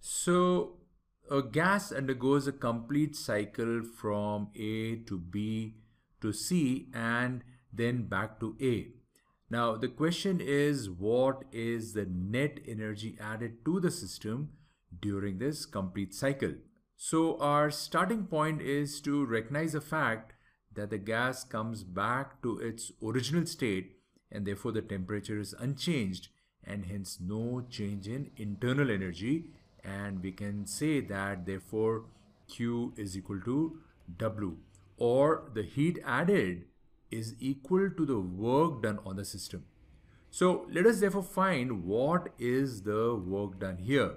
So a gas undergoes a complete cycle from A to B to C and then back to A. Now the question is what is the net energy added to the system during this complete cycle? So our starting point is to recognize the fact that the gas comes back to its original state and therefore the temperature is unchanged and hence no change in internal energy and we can say that therefore Q is equal to W or the heat added is equal to the work done on the system. So let us therefore find what is the work done here.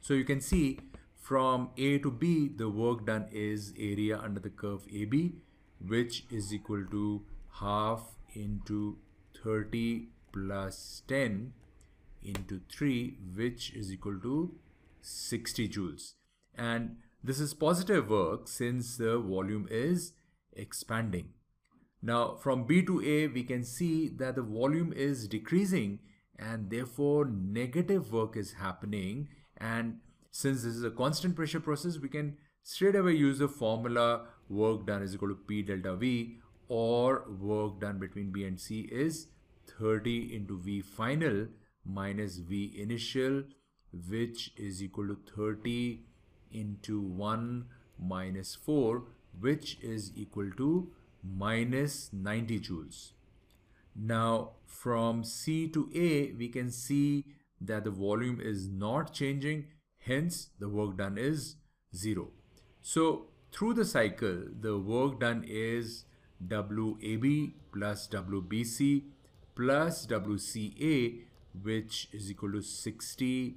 So you can see from A to B the work done is area under the curve AB which is equal to half into 30 plus 10 into 3 which is equal to 60 joules and this is positive work since the volume is expanding. Now from B to A we can see that the volume is decreasing and therefore negative work is happening and since this is a constant pressure process we can straight away use the formula work done is equal to P delta V or work done between B and C is 30 into V final minus V initial which is equal to 30 into 1 minus 4 which is equal to minus 90 joules. Now from C to A we can see that the volume is not changing hence the work done is 0. So through the cycle the work done is WAB plus WBC plus WCA which is equal to 60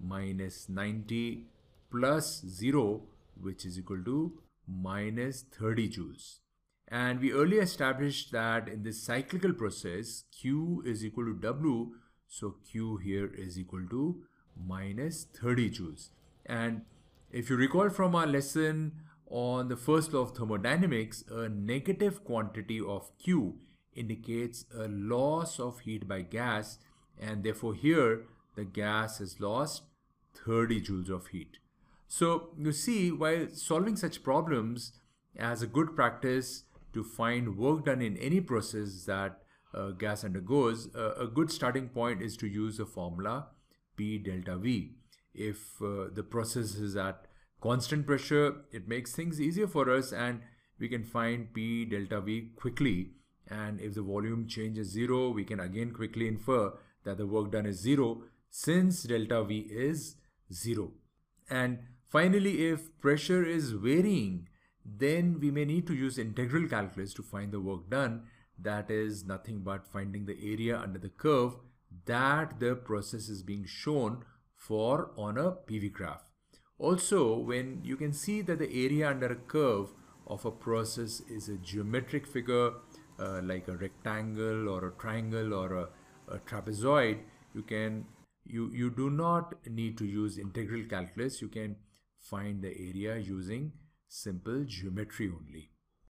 minus 90 plus 0 which is equal to minus 30 joules. And we earlier established that in this cyclical process Q is equal to W so Q here is equal to minus 30 joules. And if you recall from our lesson on the first law of thermodynamics, a negative quantity of Q indicates a loss of heat by gas and therefore here the gas has lost 30 joules of heat. So you see while solving such problems as a good practice to find work done in any process that uh, gas undergoes, uh, a good starting point is to use the formula P delta V. If uh, the process is at constant pressure, it makes things easier for us and we can find P delta V quickly. And if the volume change is zero, we can again quickly infer that the work done is zero since delta V is zero. And finally, if pressure is varying, then we may need to use integral calculus to find the work done. That is nothing but finding the area under the curve that the process is being shown for on a PV graph. Also, when you can see that the area under a curve of a process is a geometric figure uh, like a rectangle or a triangle or a, a trapezoid, you can you, you do not need to use integral calculus. You can find the area using simple geometry only.